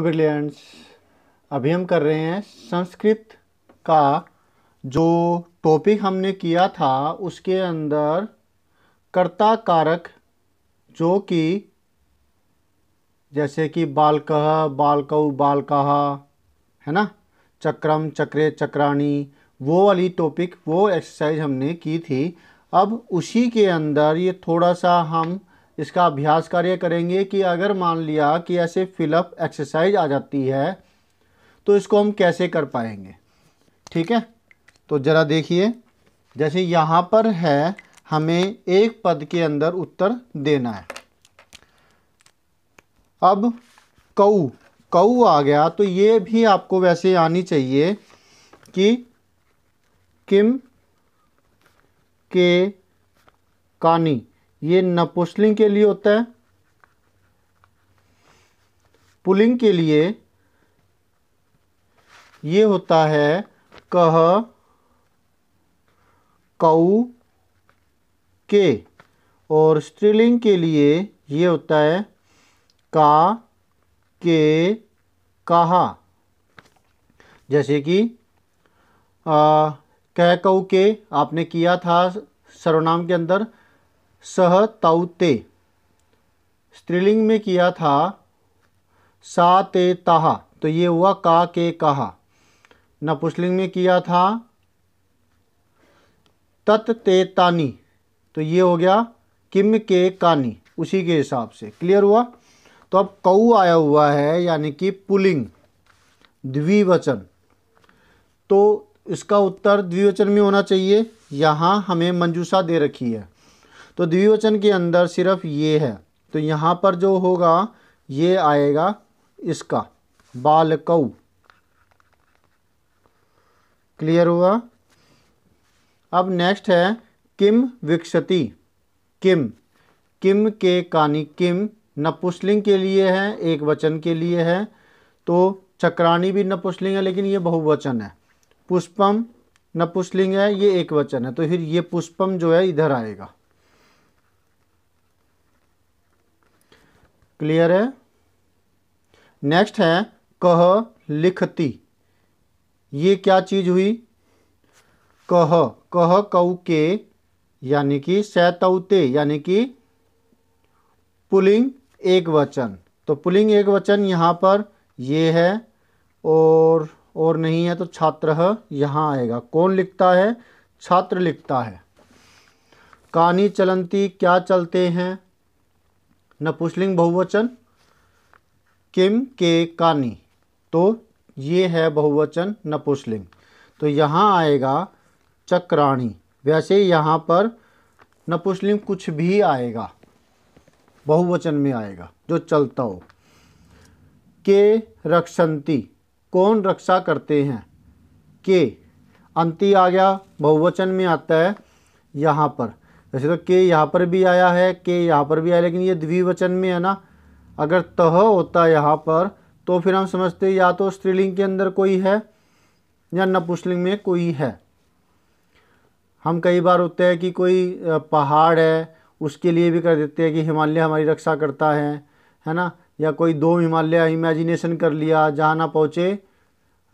Brilliants अभी हम कर रहे हैं संस्कृत का जो टॉपिक हमने किया था, उसके अंदर कर्ता कारक जो कि जैसे कि बालकह बालकऊ बालकह है ना? चक्रम चक्रे, चक्राणी, वो वाली टॉपिक वो एक्सरसाइज हमने की थी। अब उसी के अंदर ये थोड़ा सा हम इसका अभ्यास कार्य करेंगे कि अगर मान लिया कि ऐसे फिलअप एक्सरसाइज आ जाती है तो इसको हम कैसे कर पाएँगे? ठीक है? तो ज़रा देखिए, जैसे यहाँ पर है, हमें एक पद के अंदर उत्तर देना है। अब कऊ कऊ आ गया तो ये भी आपको वैसे आनी चाहिए कि किम के कानी ये नपुसलिंग के लिए होता है, पुलिंग के लिए ये होता है कह, कऊ, के, और स्त्रीलिंग के लिए ये होता है का, के, कहा। जैसे कि कह कऊ के आपने किया था सर्वनाम के अंदर सह तौते। स्त्रीलिंग में किया था, सा ते ताहा। तो ये हुआ का के कहा। नपुसलिंग में किया था, तत् ते तानी। तो ये हो गया किम के कानी, उसी के हिसाब से। क्लियर हुआ? तो अब कऊ आया हुआ है, यानी कि पुलिंग, द्विवचन। तो इसका उत्तर द्विवचन में होना चाहिए। यहाँ हमें मंजूषा दे रखी है। तो द्विवचन के अंदर सिर्फ़ ये है। तो यहाँ पर जो होगा, ये आएगा इसका। बालकऊ। क्लियर हुआ? अब नेक्स्ट है, किम विकसती किम। किम के कानी, किम नपुसलिंग के लिए है, एक वचन के लिए है। तो चक्राणी भी नपुसलिंग है, लेकिन ये बहुवचन है। पुष्पम नपुसलिंग है, ये एक वचन है। तो फिर ये पुष्पम जो है, इधर आएगा। क्लियर है? नेक्स्ट है, कह लिखती। ये क्या चीज़ हुई? कह कह कऊ के यानी कि सैतौते, यानी कि पुलिंग एक वचन। तो पुलिंग एक वचन यहाँ पर ये है, और और नहीं है तो छात्र यहाँ आएगा। कौन लिखता है? छात्र लिखता है। कहानी चलंती क्या चलते हैं? नपुसलिंग बहुवचन, किम के कानी। तो ये है बहुवचन नपुसलिंग तो यहाँ आएगा चक्राणी। वैसे यहाँ पर नपुसलिंग कुछ भी आएगा, बहुवचन में आएगा, जो चलता हो। के रक्षंती। कौन रक्षा करते हैं? के। अंति आ गया, बहुवचन में आता है यहाँ पर। वैसे तो के यहाँ पर भी आया है, के यहाँ पर भी आया, लेकिन ये द्विवचन में है ना। अगर तह होता यहाँ पर तो फिर हम समझते या तो स्त्रीलिंग के अंदर कोई है या नपुसलिंग में कोई है। हम कई बार होते हैं कि कोई पहाड़ है, उसके लिए भी कर देते हैं कि हिमालय हमारी रक्षा करता है है ना। या कोई दो हिमालय इमेजिनेशन कर लिया, जहाँ ना पहुँचे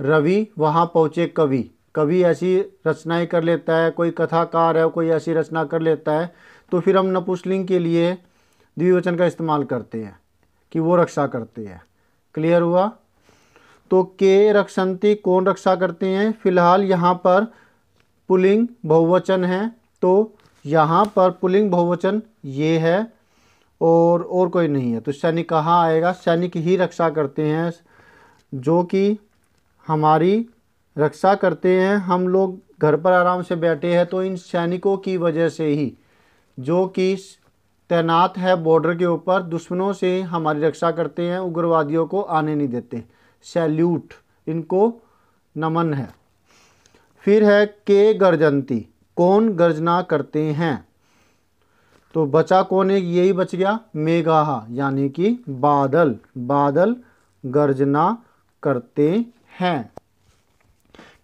रवि, वहाँ पहुँचे कवि। कभी ऐसी रचनाएँ कर लेता है, कोई कथाकार है, कोई ऐसी रचना कर लेता है तो फिर हम नपुसलिंग के लिए द्विवचन का इस्तेमाल करते हैं, कि वो रक्षा करते हैं। क्लियर हुआ? तो के रक्षंती कौन रक्षा करते हैं? फ़िलहाल यहाँ पर पुलिंग बहुवचन है तो यहाँ पर पुलिंग बहुवचन ये है, और और कोई नहीं है। तो सैनिक कहाँ आएगा? सैनिक ही रक्षा करते हैं, जो कि हमारी रक्षा करते हैं, हम लोग घर पर आराम से बैठे हैं तो इन सैनिकों की वजह से ही, जो कि तैनात है बॉर्डर के ऊपर, दुश्मनों से हमारी रक्षा करते हैं, उग्रवादियों को आने नहीं देते। सैल्यूट, इनको नमन है। फिर है के गर्जंती, कौन गर्जना करते हैं? तो बचा कौन एक यही बच गया मेघाहा, यानी कि बादल। बादल गर्जना करते हैं।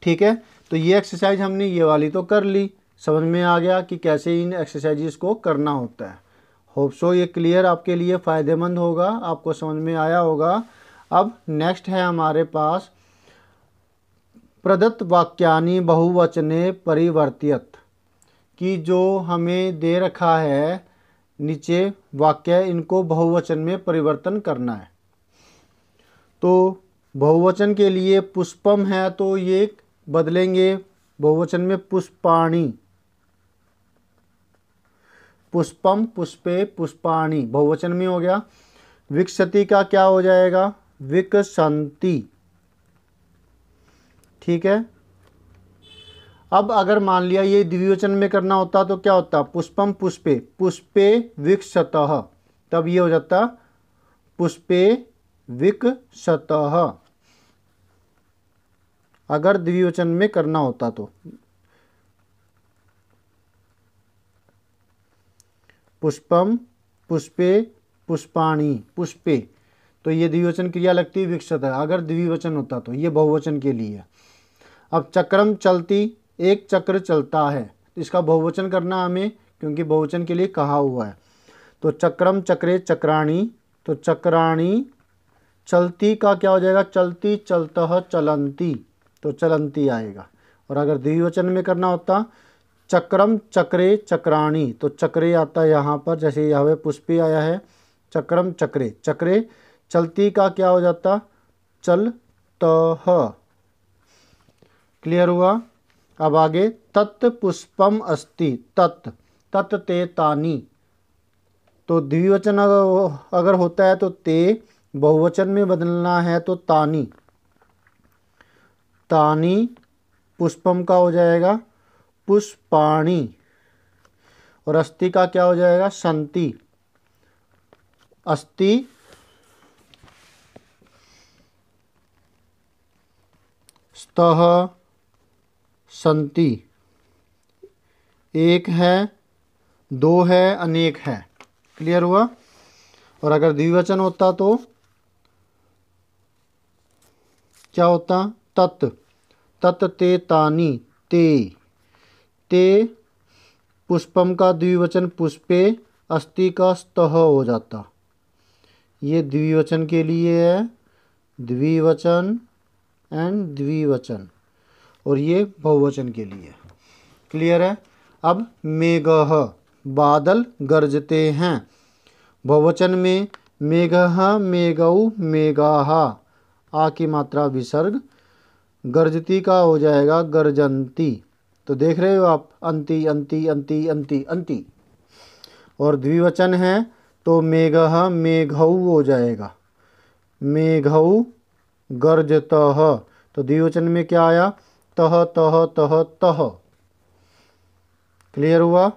ठीक है? तो ये एक्सरसाइज हमने ये वाली तो कर ली। समझ में आ गया कि कैसे इन एक्सरसाइजेस को करना होता है। होप सो ये क्लियर आपके लिए फ़ायदेमंद होगा। आपको समझ में आया होगा। अब नेक्स्ट है हमारे पास प्रदत्त वाक्यानि बहुवचने परिवर्तित कि जो हमें दे रखा है, नीचे वाक्य इनको बहुवचन में परिवर्तन करना है। तो बहुवचन के लिए पुष्पम है तो ये बदलेंगे बहुवचन में पुष्पाणी। पुष्पम, पुष्पे, पुष्पाणी। बहुवचन में हो गया। विकसती का क्या हो जाएगा? विकसंती। ठीक है? अब अगर मान लिया ये द्विवचन में करना होता तो क्या होता? पुष्पम, पुष्पे। पुष्पे विकसत। तब ये हो जाता पुष्पे विकसत। अगर द्विवचन में करना होता तो। पुष्पम, पुष्पे, पुष्पाणी, पुष्पे। तो ये द्विवचन क्रिया लगती है विकसित है। अगर द्विवचन होता तो ये बहुवचन के लिए। अब चक्रम चलती, एक चक्र चलता है। इसका बहुवचन करना हमें, क्योंकि बहुवचन के लिए कहा हुआ है। तो चक्रम चक्रे चक्राणी तो चक्राणी चलती का क्या हो जाएगा? चलती, चलत चलंती। तो चलंती आएगा। और अगर द्विवचन में करना होता, चक्रम चक्रे चक्राणी तो चक्रे आता है यहाँ पर, जैसे यहाँ पुष्पी आया है, चक्रम चक्रे चक्रे, चलती का क्या हो जाता? चल तह क्लियर हुआ? अब आगे, तत् पुष्पम अस्ति, तत् तत् ते तानी। तो द्विवचन अगर होता है तो ते, बहुवचन में बदलना है तो तानी। तानी पुष्पम का हो जाएगा पुष्पाणी। और अस्थि का क्या हो जाएगा? संति। अस्थि स्तः संति। एक है, दो है, अनेक है। क्लियर हुआ? और अगर द्विवचन होता तो? क्या होता? तत् तत् ते तानी, ते। ते पुष्पम का द्विवचन पुष्पे अस्थि का स्तः हो जाता। ये द्विवचन के लिए है, द्विवचन एंड द्विवचन। और ये बहुवचन के लिए। क्लियर है? अब मेघ, बादल गरजते हैं। बहुवचन में मेघ मेघऊ मेघाहा आ की मात्रा विसर्ग गर्जती का हो जाएगा गर्जंती। तो देख रहे हो आप, अंति अंति अंति अंति अंति। और द्विवचन है तो मेघ मेघऊ हो जाएगा। मेघऊ गर्जत। तो द्विवचन में क्या आया? तह तह तह तह। क्लियर हुआ?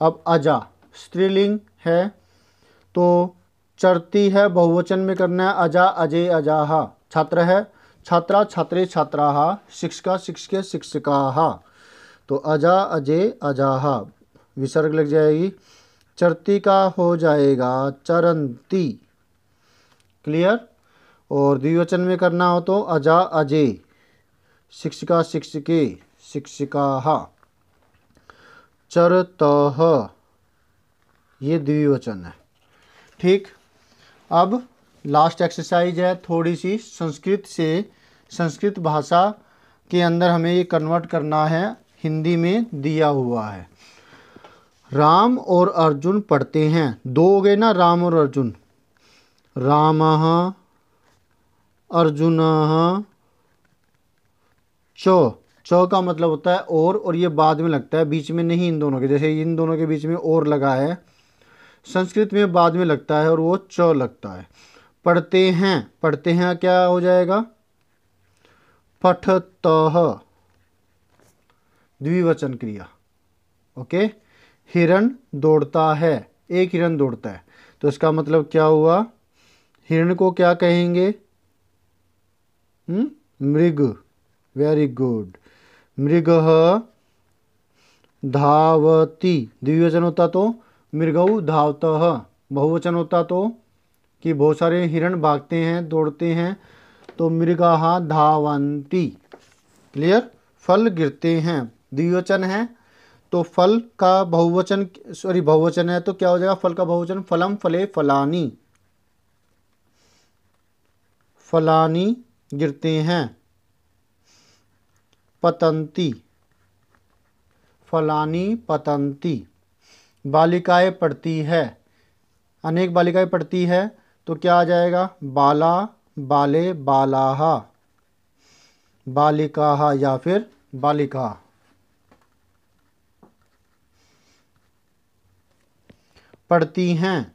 अब अजा, स्त्रीलिंग है तो चरती है, बहुवचन में करना है अजा अजय अजाहा। छात्र है छात्रा, छात्रे, छात्रा, शिक्षका, शिक्षके, शिक्षका। तो अजा अजय अजाहा विसर्ग लग जाएगी। चरती का हो जाएगा, चरंती। क्लियर और द्विवचन में करना हो तो अजा अजय शिक्षिका, शिक्षके, शिक्षिका। चरत। ये द्विवचन है। ठीक? अब लास्ट एक्सरसाइज है, थोड़ी सी संस्कृत से संस्कृत भाषा के अंदर हमें ये कन्वर्ट करना है, हिंदी में दिया हुआ है। राम और अर्जुन पढ़ते हैं। दो हो गए ना, राम और अर्जुन। राम, अर्जुन, च। च का मतलब होता है और और ये बाद में लगता है, बीच में नहीं इन दोनों के। जैसे इन दोनों के बीच में और लगा है, संस्कृत में बाद में लगता है और वो च लगता है। पढ़ते हैं। पढ़ते हैं क्या हो जाएगा? पठत। द्विवचन क्रिया। ओके? हिरण दौड़ता है। एक हिरण दौड़ता है। तो इसका मतलब क्या हुआ? हिरण को क्या कहेंगे? हम्म? मृग। वेरी गुड मृग धावती। द्विवचन होता तो मृगऊ धावत। बहुवचन होता तो कि बहुत सारे हिरण भागते हैं, दौड़ते हैं। तो मृगा धावंती। क्लियर फल गिरते हैं। द्विवचन है। तो फल का बहुवचन सॉरी बहुवचन है तो क्या हो जाएगा? फल का बहुवचन, फलम फले फलानी। फलानी गिरते हैं। पतंती। फलानी पतंती। बालिकाएँ पढ़ती है। अनेक बालिकाएँ पढ़ती है तो क्या आ जाएगा? बाला बाले बालाहा, बालिकाहा या फिर बालिका। पढ़ती हैं।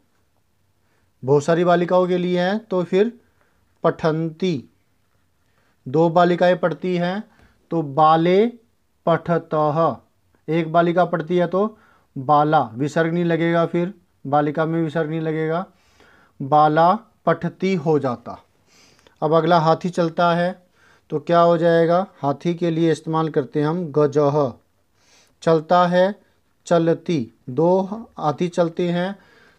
बहुत सारी बालिकाओं के लिए है तो फिर पठंती। दो बालिकाएँ पढ़ती हैं तो बाले पठतः। एक बालिका पढ़ती है तो बाला। विसर्ग नहीं लगेगा फिर, बालिका में विसर्ग नहीं लगेगा। बाला पठती हो जाता। अब अगला हाथी चलता है तो क्या हो जाएगा? हाथी के लिए इस्तेमाल करते हैं हम गजह। चलता है, चलती। दो हाथी चलते हैं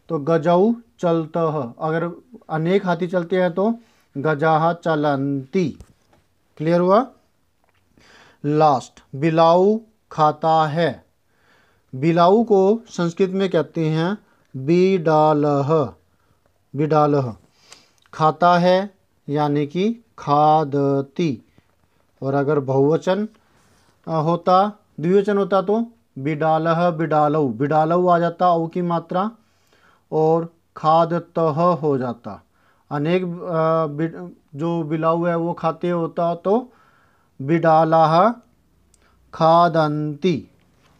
तो गजऊ चलत अगर अनेक हाथी चलते हैं तो गजाह चलंती। क्लियर हुआ? लास्ट बिलाऊ खाता है। बिलाऊ को संस्कृत में कहते हैं, बिडालह। बिडालह। खाता है यानी कि खादती। और अगर बहुवचन होता, द्विवचन होता तो बिडालह बिडालऊ। बिडालऊ आ जाता औ की मात्रा और खादतः हो जाता। अनेक जो बिलाऊ है वो खाते होता तो बिडालाह खादंती।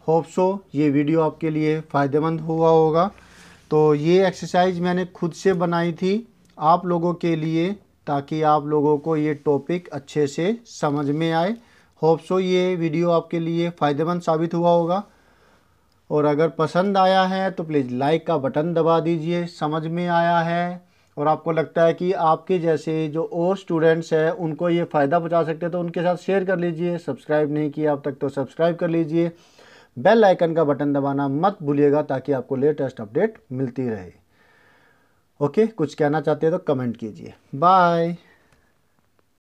होप सो ये वीडियो आपके लिए फ़ायदेमंद हुआ होगा। तो ये एक्सरसाइज मैंने खुद से बनाई थी आप लोगों के लिए। ताकि आप लोगों को ये टॉपिक अच्छे से समझ में आए। होप सो ये वीडियो आपके लिए फ़ायदेमंद साबित हुआ होगा। और अगर पसंद आया है तो प्लीज़ लाइक का बटन दबा दीजिए, समझ में आया है। और आपको लगता है कि आपके जैसे जो और स्टूडेंट्स हैं, उनको ये फ़ायदा पहुँचा सकते हैं तो उनके साथ शेयर कर लीजिए। सब्सक्राइब नहीं किया अब तक तो सब्सक्राइब कर लीजिए। बेल आइकन का बटन दबाना मत भूलिएगा, ताकि आपको लेटेस्ट अपडेट मिलती रहे। ओके कुछ कहना चाहते हैं तो कमेंट कीजिए। बाय